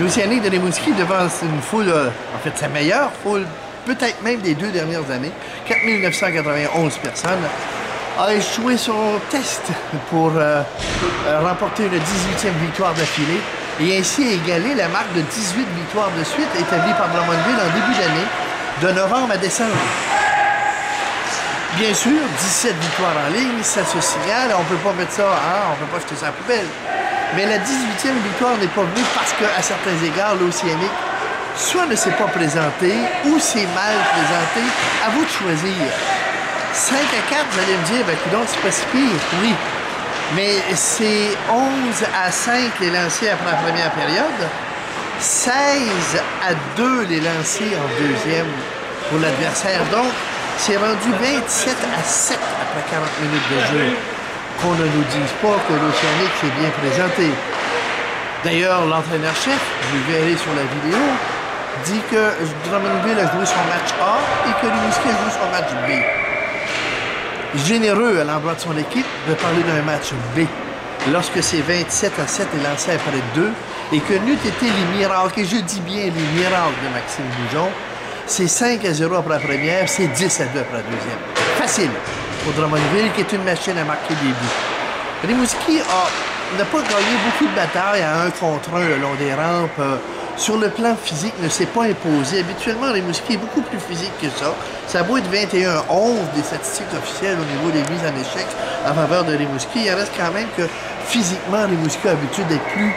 L'Océanique de Rimouski devant une foule, euh, en fait sa meilleure foule, peut-être même des deux dernières années, 4991 personnes, a échoué son test pour euh, euh, remporter une 18e victoire d'affilée et ainsi égaler la marque de 18 victoires de suite établie par Drummondville en début d'année, de novembre à décembre. Bien sûr, 17 victoires en ligne, ça se signale, on peut pas mettre ça, hein, on peut pas jeter ça à la poubelle. Mais la 18e victoire n'est pas venue parce qu'à certains égards, l'Océanique soit ne s'est pas présenté ou s'est mal présenté. À vous de choisir. 5 à 4, vous allez me dire, ben, donc c'est pas si pire. Oui. Mais c'est 11 à 5 les lancers après la première période. 16 à 2 les lancers en deuxième pour l'adversaire. Donc, c'est rendu 27 à 7 après 40 minutes de jeu. Qu'on ne nous dise pas que l'Océanique s'est bien présenté. D'ailleurs, l'entraîneur-chef, vous verrez sur la vidéo, dit que Drummondville a joué son match A et que Rimouski a joué son match B. Généreux à l'endroit de son équipe de parler d'un match B lorsque c'est 27 à 7 et lancé après 2 et que n'eût été les miracles, et je dis bien les miracles de Maxime Boujon, c'est 5 à 0 après la première, c'est 10 à 2 après la deuxième. Facile pour Drummondville, qui est une machine à marquer des buts. Rimouski n'a pas gagné beaucoup de batailles à un contre un le long des rampes. Euh, sur le plan physique, ne s'est pas imposé. Habituellement, Rimouski est beaucoup plus physique que ça. Ça vaut être 21-11 des statistiques officielles au niveau des mises en échec en faveur de Rimouski. Il reste quand même que physiquement, Rimouski a l'habitude d'être plus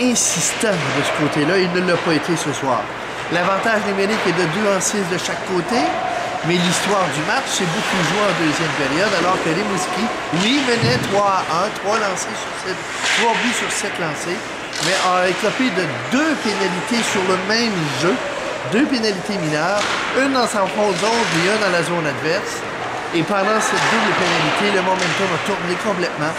insistant de ce côté-là. Il ne l'a pas été ce soir. L'avantage numérique est de 2 en 6 de chaque côté. Mais l'histoire du match, c'est beaucoup joué en deuxième période, alors que Rimouski, lui, menait 3 à 1, 3 lancés sur 7, 3 buts sur 7 lancés, mais a écopé de deux pénalités sur le même jeu, deux pénalités mineures, une dans sa fond zone et une dans la zone adverse. Et pendant cette double pénalité, le momentum a tourné complètement.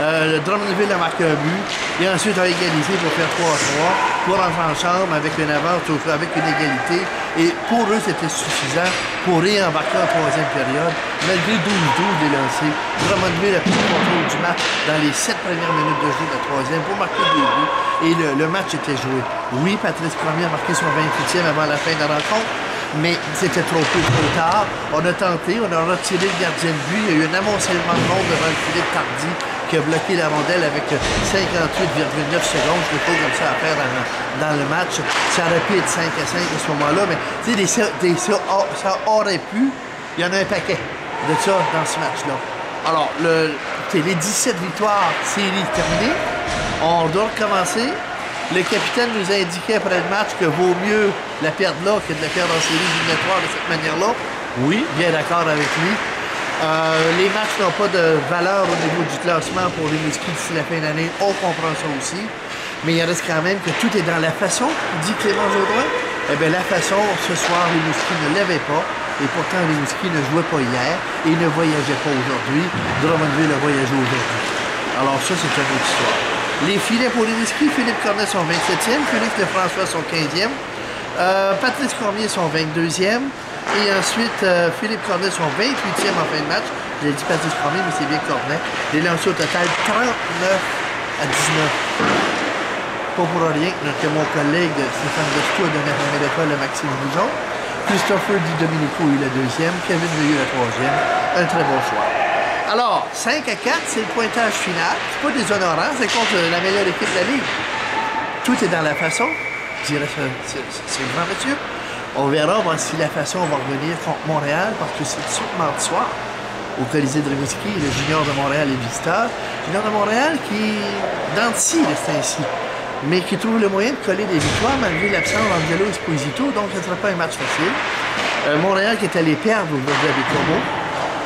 Euh, le Drummondville a marqué un but et ensuite a égalisé pour faire 3 3 pour rentrer en chambre avec une avance, avec une égalité. Et pour eux, c'était suffisant pour réembarquer en troisième période. Malgré 12-12 des lancers, Drummondville a pris le contrôle du match dans les 7 premières minutes de jeu de la troisième pour marquer deux buts. Et le, match était joué. Oui, Patrice Cormier a marqué son 28e avant la fin de la rencontre, mais c'était trop peu, trop tard. On a tenté, on a retiré le gardien de but. Il y a eu un amoncellement de monde devant le filet Tardy qui a bloqué la rondelle avec 58,9 secondes, je le trouve comme ça à faire dans, le match. Ça aurait pu être 5 à 5 à ce moment-là, mais tu sais, ça, aurait pu. Il y en a un paquet de ça dans ce match-là. Alors, le, les 17 victoires, série terminée. On doit recommencer. Le capitaine nous a indiqué après le match que vaut mieux la perdre là que de la perdre en série éliminatoire de cette manière-là. Oui, bien d'accord avec lui. Euh, les matchs n'ont pas de valeur au niveau du classement pour les Rimouski d'ici la fin d'année. On comprend ça aussi. Mais il reste quand même que tout est dans la façon, dit Clément Jodoin. Eh bien, la façon, ce soir, les Rimouski ne l'avaient pas. Et pourtant, les Rimouski ne jouaient pas hier et ne voyageaient pas aujourd'hui. Drummondville a voyagé aujourd'hui. Alors ça, c'est une autre histoire. Les filets pour les Rimouski, Philippe Cornet sont 27e, Félix Lefrançois sont 15e, euh, Patrice Cormier sont 22e, et ensuite, euh, Philippe Cornet, son 28e en fin de match. J'ai dit Patrice Cornet, mais c'est bien Cornet. Les lancés au total 39 à 19. Pas pour rien que mon collègue Stéphane Destou a donné la première étoile à Maxime Boujon. Christopher Di Domenico eu la deuxième. Kevin eu la troisième. Un très bon choix. Alors, 5 à 4, c'est le pointage final. C'est pas déshonorant, c'est contre la meilleure équipe de la Ligue. Tout est dans la façon, dirait c'est grand monsieur. On verra si la façon va revenir contre Montréal, parce que c'est tout mardi soir au Colisée de Rimouski, le junior de Montréal est visiteur. Junior de Montréal qui, d'anti, c'est ainsi, mais qui trouve le moyen de coller des victoires malgré l'absence d'Angelo Esposito, donc ce ne sera pas un match facile. Euh, Montréal qui est allé perdre aujourd'hui à Bécomo.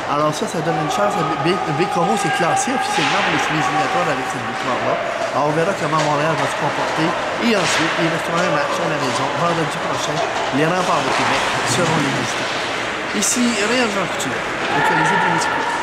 Alors ça, ça donne une chance. Bécomo s'est classé officiellement pour les éliminatoires avec cette victoire-là. Alors on verra comment Montréal va se comporter. Et ensuite, il restera un match à la maison vendredi prochain. Les remparts de Québec seront les visiteurs. Ici, Réal Jean Couture, le Colisée de